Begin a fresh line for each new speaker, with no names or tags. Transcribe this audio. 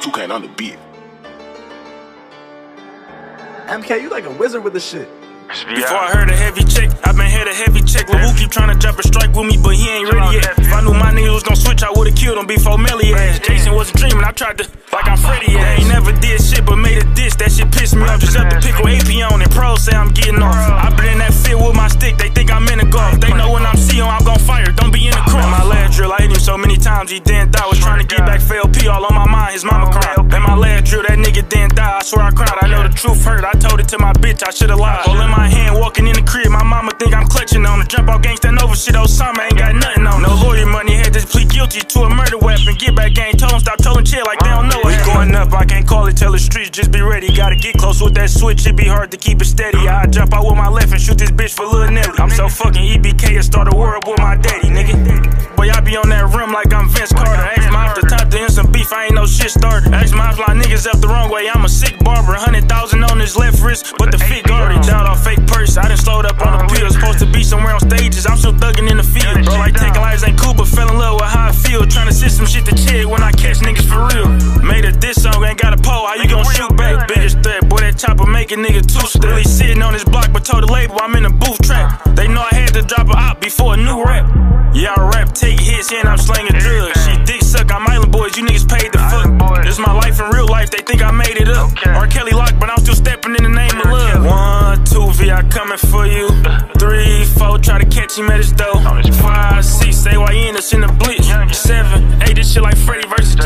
Toucan on the beat.
MK, you like a wizard with the shit.
Before I heard a heavy check, I've been had a heavy check. Lil Woo keep tryna jump and strike with me, but he ain't ready yet. If I knew my niggas was gon' switch, I would've killed him before Melly ass. Jason wasn't dreaming, I tried to, like I'm Freddy yeah. Ain't never did shit, but made a diss. That shit pissed me off. Just up the pickle AP on and pros say I'm getting off. Times, didn't die. Was trying to get back for LP, all on my mind, his mama cried. And my last drill, that nigga didn't die, I swear I cried. I know the truth hurt, I told it to my bitch, I should've lied. All in my hand, walking in the crib, my mama think I'm clutching on the Jump out gangsta over shit, Osama ain't got nothing on No lawyer money, had to plead guilty to a murder weapon. Get back gang, told him stop telling chill like they don't know it. We going up, I can't call it, tell the streets, just be ready. Gotta get close with that switch, it be hard to keep it steady. I jump out with my left and shoot this bitch for Lil Nelly. I'm so fucking EBK, I start a world with my daddy, beef, I ain't no shit starter. Ask my fly niggas up the wrong way, I'm a sick barber. 100,000 on his left wrist, but the fit garbage out off fake purse. I done slowed up on the pills, supposed to be somewhere on stages. I'm still thugging in the field. Bro, like taking lives ain't cool, but fell in love with how I feel. Trying to sit some shit to chill when I catch niggas for real. Made a diss song, ain't got a pole, how you gon' shoot back? Biggest threat, boy, that chopper make a nigga too still. He sitting on his block, but told the label I'm in a booth trap. They know I had to drop a out before a new rap. Yeah, I rap, take hits, and I'm slanging drugs. Life in real life, they think I made it up. R. Kelly locked, but I'm still stepping in the name of love. One, two, V, I coming for you. Three, four, try to catch him at his door. Five, six, say why you in the blitz. Seven, eight, this shit like Freddy versus